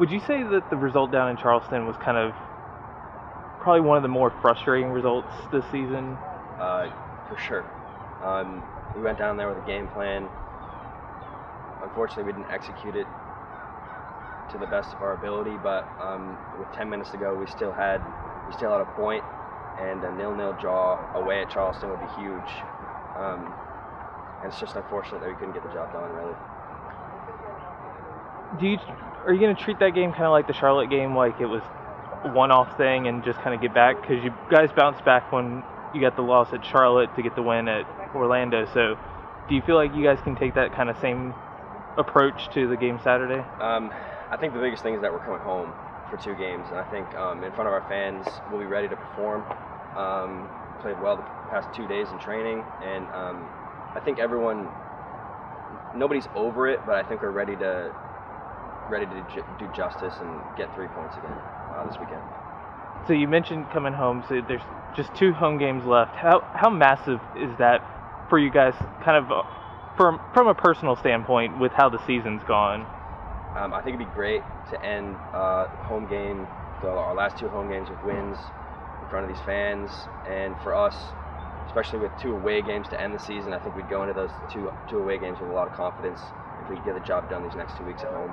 Would you say that the result down in Charleston was kind of probably one of the more frustrating results this season? Uh, for sure. Um, we went down there with a game plan. Unfortunately, we didn't execute it to the best of our ability. But um, with 10 minutes to go, we still had we still had a point, and a nil-nil draw away at Charleston would be huge. Um, and it's just unfortunate that we couldn't get the job done, really. Do you are you going to treat that game kind of like the Charlotte game, like it was one-off thing, and just kind of get back because you guys bounced back when you got the loss at Charlotte to get the win at Orlando. So, do you feel like you guys can take that kind of same approach to the game Saturday? Um, I think the biggest thing is that we're coming home for two games, and I think um, in front of our fans, we'll be ready to perform. Um, played well the past two days in training, and um, I think everyone, nobody's over it, but I think we're ready to ready to do justice and get three points again uh, this weekend. So you mentioned coming home. So there's just two home games left. How how massive is that for you guys? Kind of uh, from from a personal standpoint, with how the season's gone. Um, I think it'd be great to end uh, home game, the, our last two home games with wins in front of these fans, and for us, especially with two away games to end the season, I think we'd go into those two two away games with a lot of confidence if we get the job done these next two weeks at home.